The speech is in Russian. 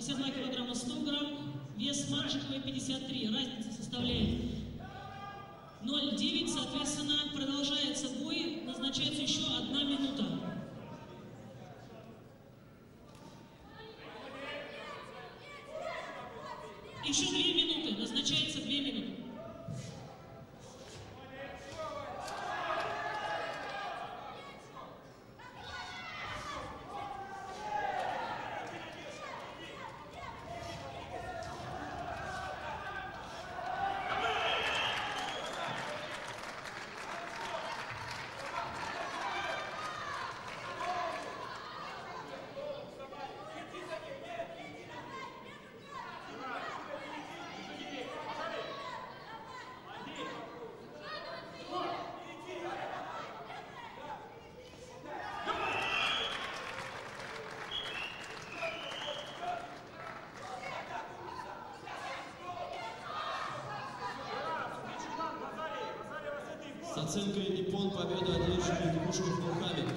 52 килограмма 100 грамм, вес Маржиковой 53. Разница составляет 0,9, соответственно, продолжается бой, назначается еще одна минута. Еще две минуты, назначается две минуты. С оценкой Иппон победу одерживает Кушков Мухаммед.